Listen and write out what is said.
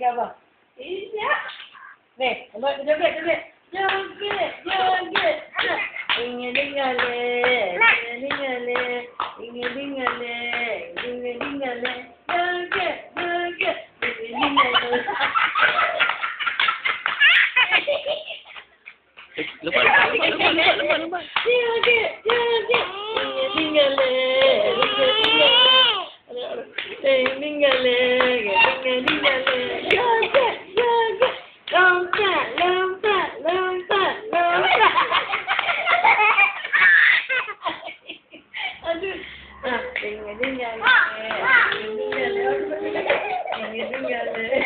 Hey. Um, okay. Go. Okay. Okay. Hindi ka. Hindi ka ba? Hindi ka ba? Nih, coba joget, joget. Joget, joget. Ding-a-ding-a-le, ding-a-ding-a-le, ding-a-ding-a-le, ding-a-ding-a-le. Joget, joget, ding-a-ding-a-le. Eh, Lupa, lupa, lupa, lupa, lupa, lupa. Joget, joget, ding-a-ding-a-le, ding-a-ding-a-le. Ding-a-ding-a-le, ding-a-ding-a-le. Ha, benim geldi. Benim geldi. Benim geldi.